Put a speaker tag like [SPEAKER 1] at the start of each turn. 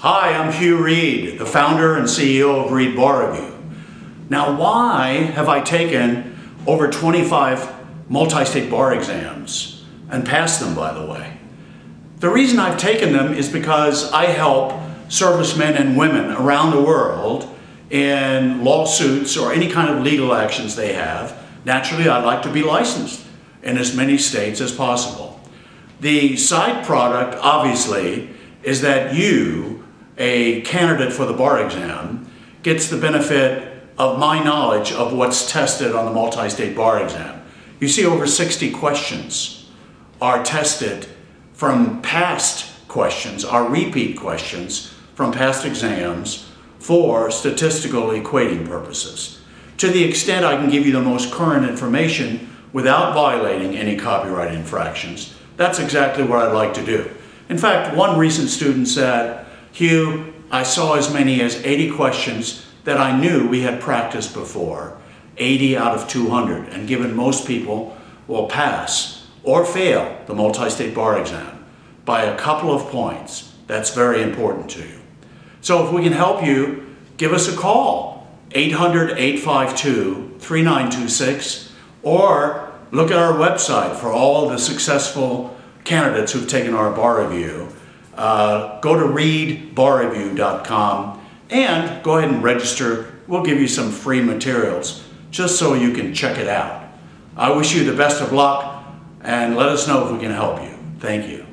[SPEAKER 1] Hi, I'm Hugh Reed, the founder and CEO of Reed Bar Review. Now, why have I taken over 25 multi-state bar exams and passed them, by the way? The reason I've taken them is because I help servicemen and women around the world in lawsuits or any kind of legal actions they have. Naturally, I'd like to be licensed in as many states as possible. The side product, obviously, is that you, a candidate for the bar exam, gets the benefit of my knowledge of what's tested on the multi-state bar exam. You see over 60 questions are tested from past questions, are repeat questions from past exams for statistical equating purposes. To the extent I can give you the most current information without violating any copyright infractions, that's exactly what I'd like to do. In fact, one recent student said, Hugh, I saw as many as 80 questions that I knew we had practiced before, 80 out of 200, and given most people will pass or fail the multi-state bar exam by a couple of points. That's very important to you. So if we can help you, give us a call, 800-852-3926, or look at our website for all the successful candidates who've taken our bar review. Uh, go to reedbarreview.com and go ahead and register. We'll give you some free materials just so you can check it out. I wish you the best of luck and let us know if we can help you. Thank you.